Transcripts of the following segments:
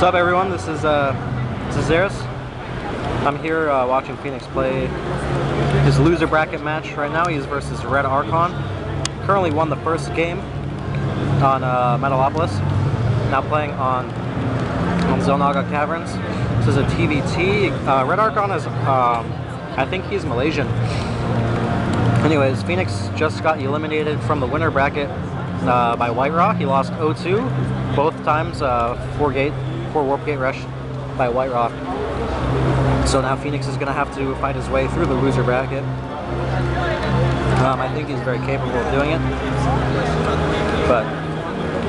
What's up, everyone? This is uh, this is Zeris. I'm here uh, watching Fenix play his loser bracket match right now. He's versus Redarchon. Currently won the first game on uh, Metalopolis. Now playing on on Xel'Naga Caverns. This is a TVT. Uh, Redarchon is, um, I think he's Malaysian. Anyways, Fenix just got eliminated from the winner bracket uh, by WhiteRa. He lost 0-2 both times, uh, four gate, four warp gate rush by WhiteRa. So now Fenix is going to have to fight his way through the loser bracket. Um, I think he's very capable of doing it, but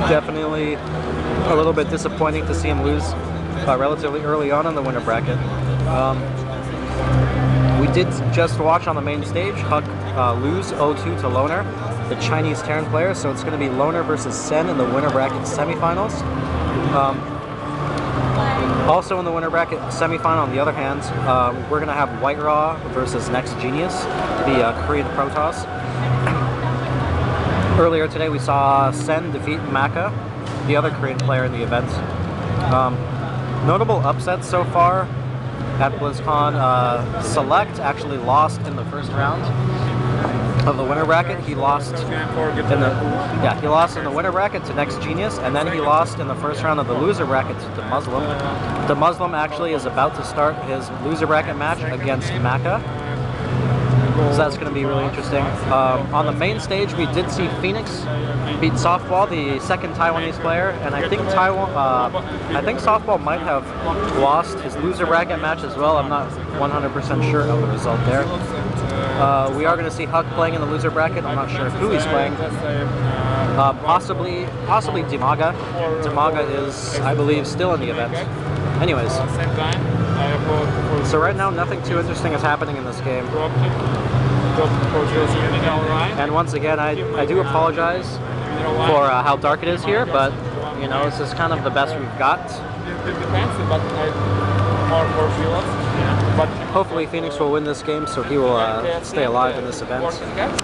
definitely a little bit disappointing to see him lose uh, relatively early on in the winner bracket. Um, we did just watch on the main stage HuK uh, lose 0-2 to Loner, the Chinese Terran player, so it's going to be Loner versus Sen in the winner bracket semifinals. Um, also in the winner bracket semifinal, on the other hand, um, we're going to have WhiteRa versus Next Genius, the uh, Korean Protoss. Earlier today we saw Sen defeat Maka, the other Korean player in the event. Um, notable upsets so far at BlizzCon. Uh, Select actually lost in the first round of the winner bracket. He lost in the yeah he lost in the winner bracket to Next Genius, and then he lost in the first round of the loser bracket to the Muslim. The Muslim actually is about to start his loser bracket match against Maka. So that's going to be really interesting. Um, on the main stage, we did see Fenix beat Softball, the second Taiwanese player, and I think Taiwan, uh, I think Softball might have lost his loser bracket match as well. I'm not 100% sure of the result there. Uh, we are going to see HuK playing in the loser bracket. I'm not sure who he's playing. Uh, possibly, possibly Dimaga. Dimaga is, I believe, still in the event. Anyways, so right now nothing too interesting is happening in this game. And once again, I, I do apologize for uh, how dark it is here, but you know, this is kind of the best we've got. But hopefully Fenix will win this game so he will uh, stay alive in this event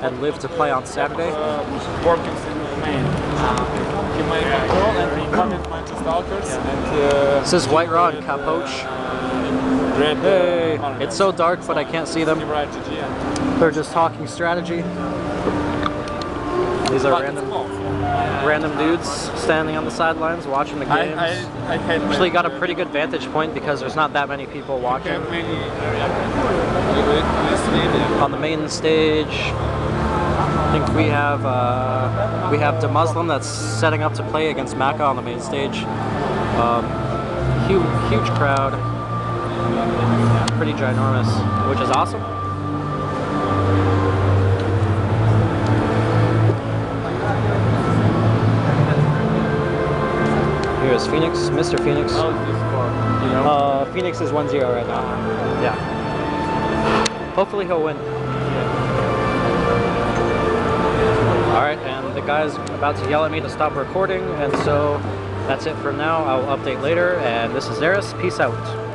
and live to play on Saturday. This is WhiteRa and Capoche. Hey, it's so dark but I can't see them. They're just talking strategy. These are random random dudes standing on the sidelines watching the games. I, I, I Actually got a pretty good vantage point because there's not that many people watching. On the main stage, I think we have uh, we have the Muslim that's setting up to play against Maka on the main stage. Um, huge, huge crowd, pretty ginormous, which is awesome. Here's Fenix, Mr. Fenix. How is this score? You know? Uh, Fenix is 1-0 right now. Yeah. Hopefully he'll win. Alright, and the guy's about to yell at me to stop recording, and so that's it for now. I'll update later, and this is Zeris. Peace out.